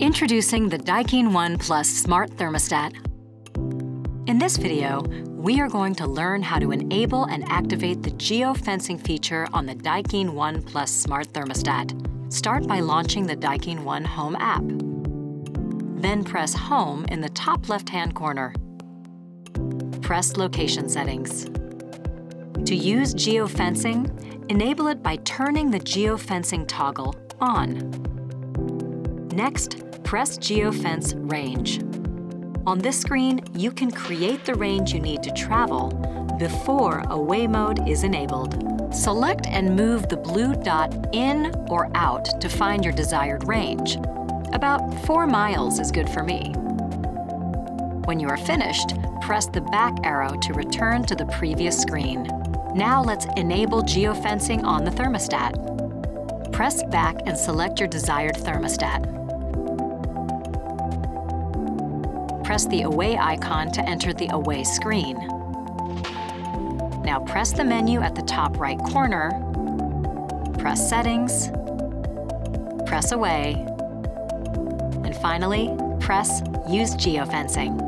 Introducing the Daikin One Plus Smart Thermostat. In this video, we are going to learn how to enable and activate the geofencing feature on the Daikin One Plus Smart Thermostat. Start by launching the Daikin One Home app. Then press Home in the top left-hand corner. Press Location Settings. To use geofencing, enable it by turning the geofencing toggle on. Next, press Geofence Range. On this screen, you can create the range you need to travel before away mode is enabled. Select and move the blue dot in or out to find your desired range. About 4 miles is good for me. When you are finished, press the back arrow to return to the previous screen. Now let's enable geofencing on the thermostat. Press back and select your desired thermostat. Press the Away icon to enter the Away screen. Now press the menu at the top right corner, press Settings, press Away, and finally, press Use Geofencing.